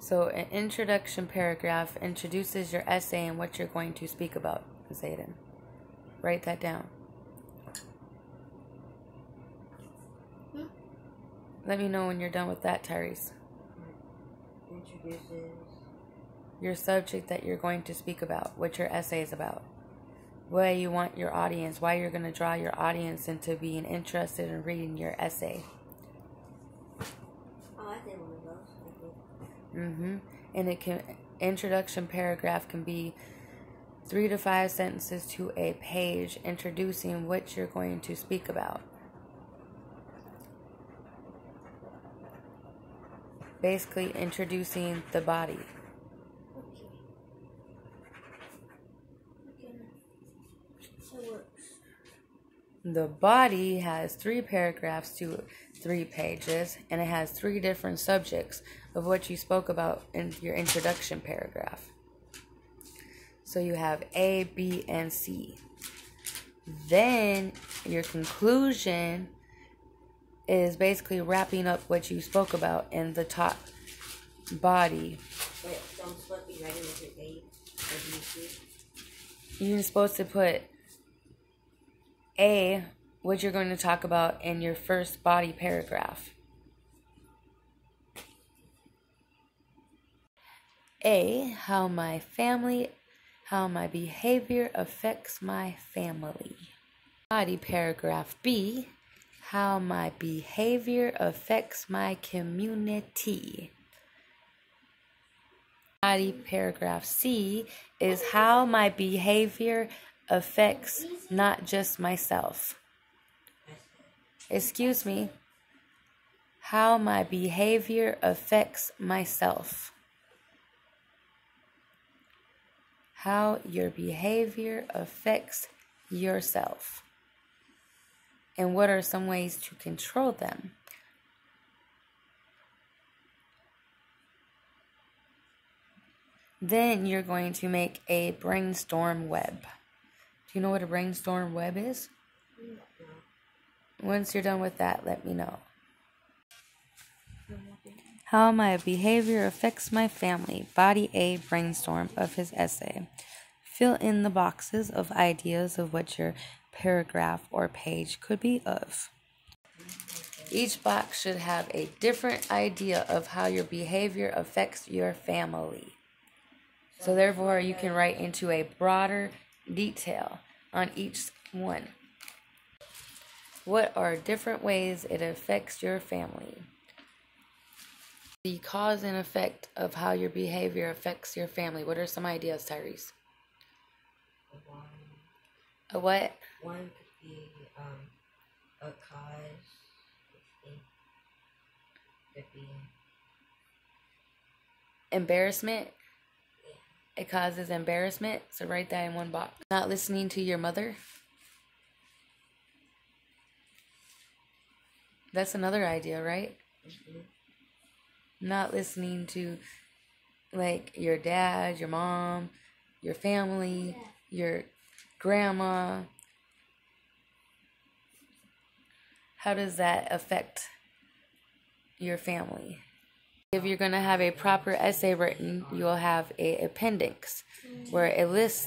So, an introduction paragraph introduces your essay and what you're going to speak about, Zayden. Write that down. Hmm? Let me know when you're done with that, Tyrese. Introduces. Your subject that you're going to speak about, what your essay is about. Why you want your audience, why you're going to draw your audience into being interested in reading your essay. I did one. I think. Mm-hmm. And it can introduction paragraph can be three to five sentences to a page introducing what you're going to speak about. Basically introducing the body. Okay. Okay. So. The body has three paragraphs to three pages, and it has three different subjects of what you spoke about in your introduction paragraph. So you have A, B, and C. Then your conclusion is basically wrapping up what you spoke about in the top body. Wait, so I'm supposed to be writing this at A or B, C? You're supposed to put A, what you're going to talk about in your first body paragraph. A, how my family, how my behavior affects my family. Body paragraph B, how my behavior affects my community. Body paragraph C is how my behavior affects not just myself. Excuse me. How my behavior affects myself. How your behavior affects yourself. And what are some ways to control them? Then you're going to make a brainstorm web. Do you know what a brainstorm web is? Once you're done with that, let me know. How my behavior affects my family. Body A brainstorm of his essay. Fill in the boxes of ideas of what your paragraph or page could be of. Each box should have a different idea of how your behavior affects your family. So, therefore, you can write into a broader detail on each one. What are different ways it affects your family? The cause and effect of how your behavior affects your family. What are some ideas, Tyrese? A what? one could be um, a cause. Could be Embarrassment. It causes embarrassment. So write that in one box. Not listening to your mother. That's another idea, right? Not listening to like your dad, your mom, your family, your grandma. How does that affect your family? If you're going to have a proper essay written, you'll have a appendix mm-hmm. where it lists